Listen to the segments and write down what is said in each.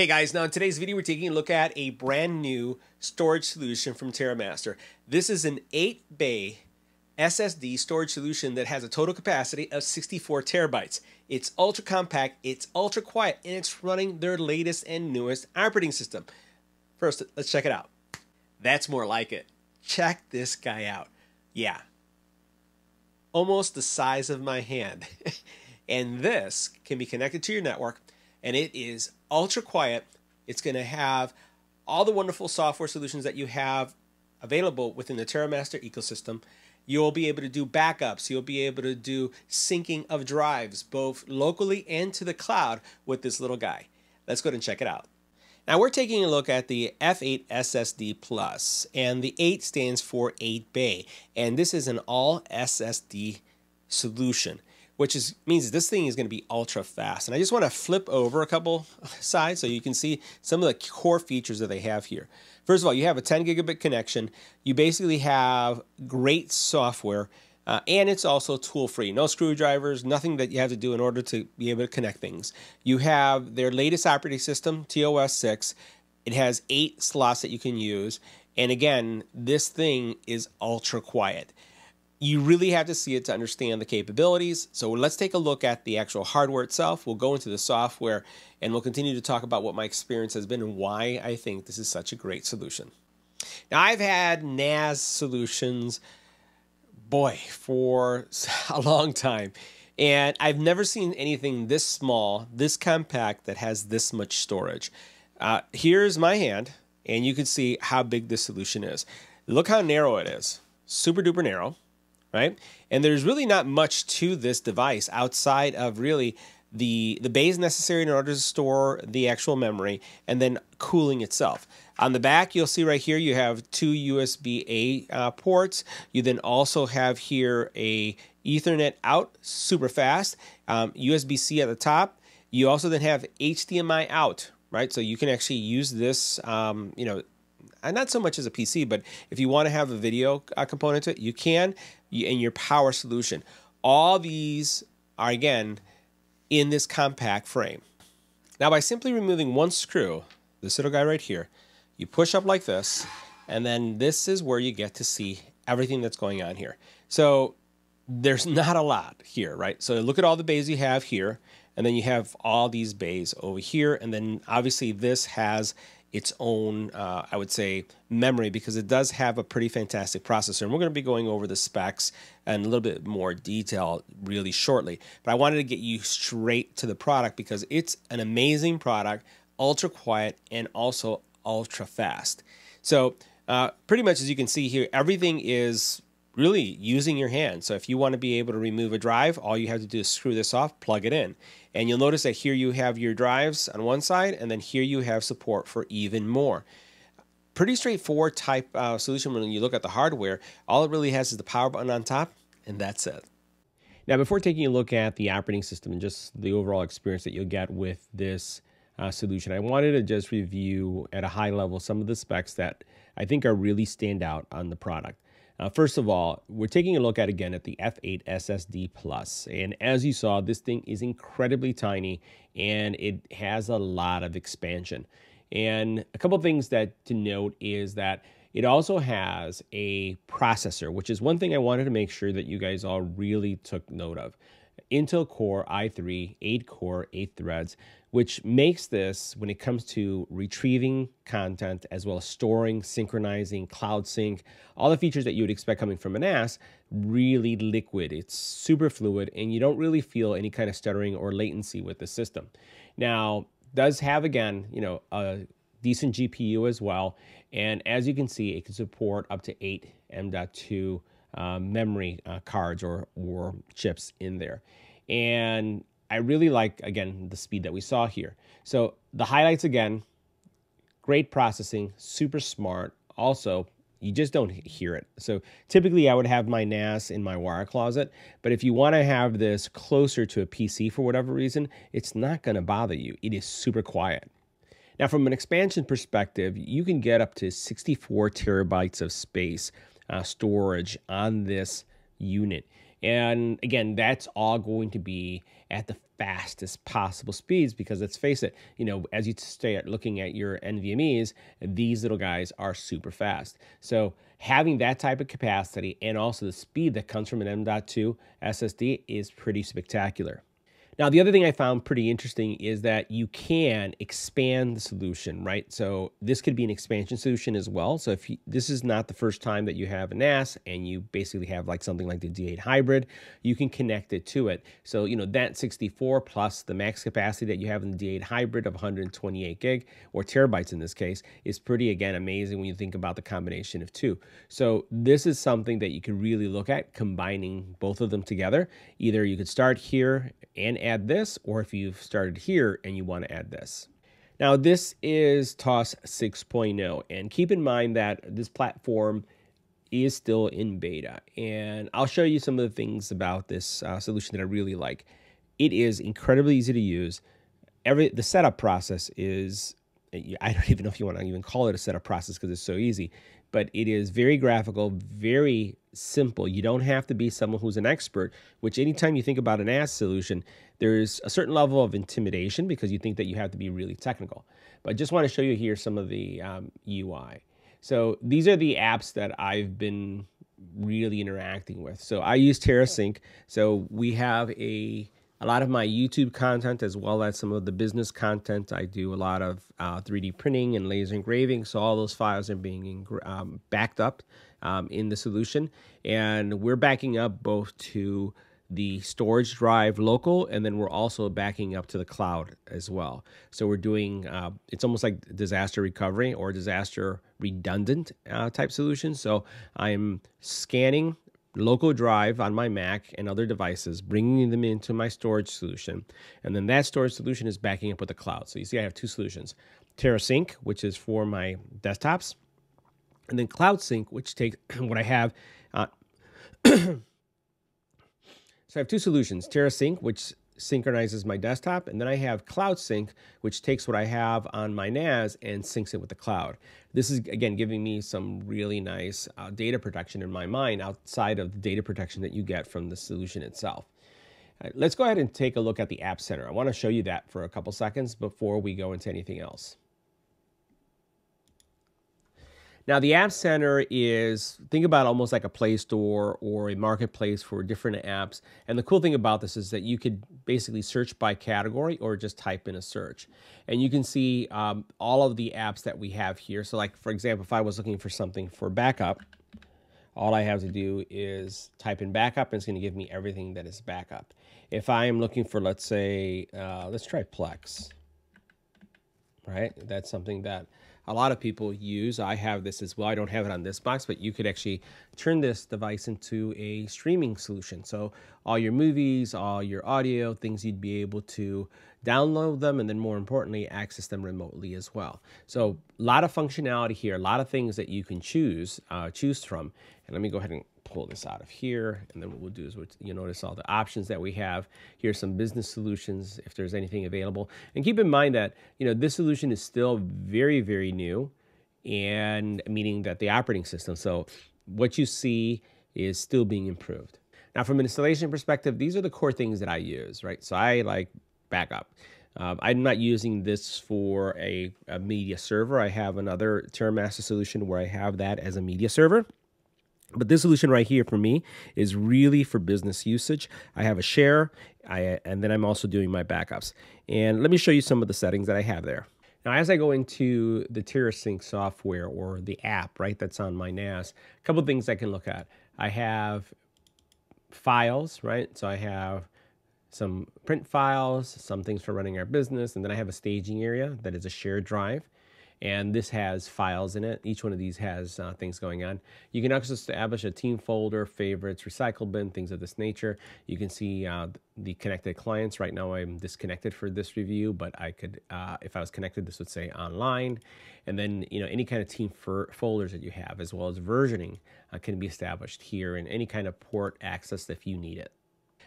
Hey guys, now in today's video we're taking a look at a brand new storage solution from TerraMaster. This is an 8 bay SSD storage solution that has a total capacity of 64 terabytes. It's ultra compact, it's ultra quiet, and it's running their latest and newest operating system. First, let's check it out. That's more like it. Check this guy out. Yeah. Almost the size of my hand. and this can be connected to your network and it is ultra quiet. It's going to have all the wonderful software solutions that you have available within the TerraMaster ecosystem. You'll be able to do backups. You'll be able to do syncing of drives, both locally and to the cloud with this little guy. Let's go ahead and check it out. Now we're taking a look at the F8 SSD Plus, and the 8 stands for 8 bay, and this is an all SSD solution which is means this thing is going to be ultra fast. And I just want to flip over a couple sides so you can see some of the core features that they have here. First of all, you have a 10 gigabit connection. You basically have great software, uh, and it's also tool free. No screwdrivers, nothing that you have to do in order to be able to connect things. You have their latest operating system, TOS 6. It has eight slots that you can use. And again, this thing is ultra quiet you really have to see it to understand the capabilities. So let's take a look at the actual hardware itself. We'll go into the software and we'll continue to talk about what my experience has been and why I think this is such a great solution. Now, I've had NAS solutions, boy, for a long time. And I've never seen anything this small, this compact, that has this much storage. Uh, here's my hand, and you can see how big this solution is. Look how narrow it is. Super duper narrow right? And there's really not much to this device outside of really the the bays necessary in order to store the actual memory and then cooling itself. On the back, you'll see right here you have two USB-A uh, ports. You then also have here a Ethernet out, super fast, um, USB-C at the top. You also then have HDMI out, right? So you can actually use this, um, you know, not so much as a PC, but if you want to have a video uh, component to it, you can in your power solution. All these are again in this compact frame. Now by simply removing one screw, this little guy right here, you push up like this, and then this is where you get to see everything that's going on here. So there's not a lot here, right? So look at all the bays you have here, and then you have all these bays over here, and then obviously this has its own, uh, I would say, memory because it does have a pretty fantastic processor. And we're going to be going over the specs and a little bit more detail really shortly. But I wanted to get you straight to the product because it's an amazing product, ultra quiet, and also ultra fast. So, uh, pretty much as you can see here, everything is really using your hand. So if you want to be able to remove a drive, all you have to do is screw this off, plug it in. And you'll notice that here you have your drives on one side, and then here you have support for even more. Pretty straightforward type uh, solution when you look at the hardware. All it really has is the power button on top, and that's it. Now, before taking a look at the operating system and just the overall experience that you'll get with this uh, solution, I wanted to just review at a high level some of the specs that I think are really stand out on the product. Uh, first of all, we're taking a look at again at the F8 SSD Plus, and as you saw, this thing is incredibly tiny and it has a lot of expansion. And a couple of things that to note is that it also has a processor, which is one thing I wanted to make sure that you guys all really took note of. Intel Core i3, 8 core, 8 threads, which makes this, when it comes to retrieving content as well as storing, synchronizing, cloud sync, all the features that you would expect coming from an NAS, really liquid. It's super fluid, and you don't really feel any kind of stuttering or latency with the system. Now, does have again, you know, a decent GPU as well, and as you can see, it can support up to eight M.2 uh, memory uh, cards or, or chips in there. And I really like, again, the speed that we saw here. So the highlights again, great processing, super smart. Also, you just don't hear it. So typically I would have my NAS in my wire closet, but if you want to have this closer to a PC for whatever reason, it's not going to bother you. It is super quiet. Now, from an expansion perspective, you can get up to 64 terabytes of space uh, storage on this unit. And again, that's all going to be at the fastest possible speeds because let's face it, you know, as you start looking at your NVMEs, these little guys are super fast. So having that type of capacity and also the speed that comes from an M.2 SSD is pretty spectacular. Now, the other thing I found pretty interesting is that you can expand the solution, right? So this could be an expansion solution as well. So if you, this is not the first time that you have a NAS and you basically have like something like the D8 hybrid, you can connect it to it. So, you know, that 64 plus the max capacity that you have in the D8 hybrid of 128 gig or terabytes in this case is pretty, again, amazing when you think about the combination of two. So this is something that you can really look at combining both of them together. Either you could start here and add this, or if you've started here and you want to add this. Now, this is TOS 6.0, and keep in mind that this platform is still in beta. And I'll show you some of the things about this uh, solution that I really like. It is incredibly easy to use. Every the setup process is I don't even know if you want to even call it a setup process because it's so easy, but it is very graphical, very simple. You don't have to be someone who's an expert, which anytime you think about an NAS solution, there's a certain level of intimidation because you think that you have to be really technical. But I just want to show you here some of the um, UI. So these are the apps that I've been really interacting with. So I use TerraSync. So we have a a lot of my YouTube content as well as some of the business content. I do a lot of uh, 3D printing and laser engraving. So all those files are being um, backed up um, in the solution. And we're backing up both to the storage drive local, and then we're also backing up to the cloud as well. So we're doing, uh, it's almost like disaster recovery or disaster redundant uh, type solution. So I'm scanning local drive on my Mac and other devices, bringing them into my storage solution. And then that storage solution is backing up with the cloud. So you see, I have two solutions TerraSync, which is for my desktops, and then CloudSync, which takes what I have. Uh, so I have two solutions TerraSync, which synchronizes my desktop, and then I have Cloud Sync, which takes what I have on my NAS and syncs it with the cloud. This is, again, giving me some really nice uh, data protection in my mind outside of the data protection that you get from the solution itself. Right, let's go ahead and take a look at the App Center. I want to show you that for a couple seconds before we go into anything else. Now, the App Center is, think about almost like a Play Store or a marketplace for different apps. And the cool thing about this is that you could basically search by category or just type in a search. And you can see um, all of the apps that we have here. So, like, for example, if I was looking for something for backup, all I have to do is type in backup and it's going to give me everything that is backup. If I am looking for, let's say, uh, let's try Plex, right? That's something that a lot of people use. I have this as well. I don't have it on this box, but you could actually turn this device into a streaming solution. So all your movies, all your audio, things you'd be able to download them, and then more importantly, access them remotely as well. So a lot of functionality here, a lot of things that you can choose uh, choose from. And let me go ahead and pull this out of here. And then what we'll do is we'll, you notice all the options that we have. Here's some business solutions if there's anything available. And keep in mind that, you know, this solution is still very, very new and meaning that the operating system. So what you see is still being improved. Now, from an installation perspective, these are the core things that I use, right? So I like backup. Uh, I'm not using this for a, a, media server. I have another TerraMaster solution where I have that as a media server. But this solution right here for me is really for business usage. I have a share, I, and then I'm also doing my backups. And let me show you some of the settings that I have there. Now, as I go into the TerraSync software or the app, right, that's on my NAS, a couple things I can look at. I have files, right? So I have some print files, some things for running our business, and then I have a staging area that is a shared drive and this has files in it. Each one of these has uh, things going on. You can also establish a team folder, favorites, recycle bin, things of this nature. You can see uh, the connected clients. Right now I'm disconnected for this review, but I could, uh, if I was connected, this would say online. And then, you know, any kind of team folders that you have, as well as versioning, uh, can be established here and any kind of port access if you need it.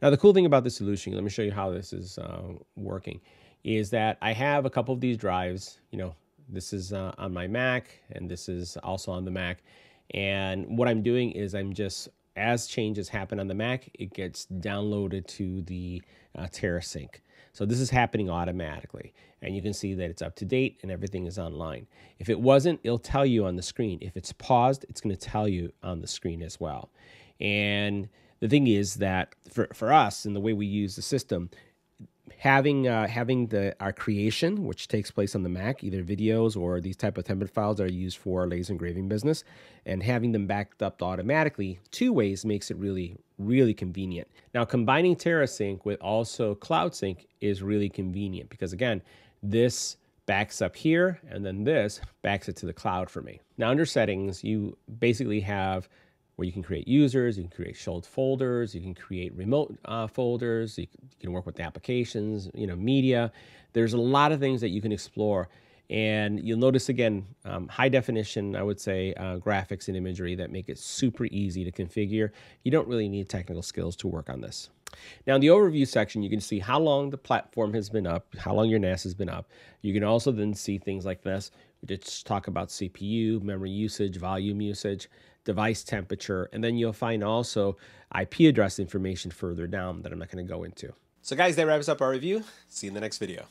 Now, the cool thing about this solution, let me show you how this is uh, working, is that I have a couple of these drives, you know, this is uh, on my Mac, and this is also on the Mac. And what I'm doing is I'm just as changes happen on the Mac, it gets downloaded to the uh, TerraSync. So this is happening automatically. And you can see that it's up to date and everything is online. If it wasn't, it'll tell you on the screen. If it's paused, it's going to tell you on the screen as well. And the thing is that for, for us and the way we use the system, having uh, having the our creation, which takes place on the Mac, either videos or these type of template files that are used for our laser engraving business, and having them backed up automatically two ways makes it really really convenient. Now combining TerraSync with also CloudSync is really convenient because again, this backs up here and then this backs it to the cloud for me. Now under settings, you basically have where you can create users, you can create shared folders, you can create remote uh, folders, you can work with the applications, you know, media. There's a lot of things that you can explore. And you'll notice again, um, high definition, I would say, uh, graphics and imagery that make it super easy to configure. You don't really need technical skills to work on this. Now, in the overview section, you can see how long the platform has been up, how long your NAS has been up. You can also then see things like this. We just talk about CPU, memory usage, volume usage device temperature, and then you'll find also IP address information further down that I'm not going to go into. So guys, that wraps up our review. See you in the next video.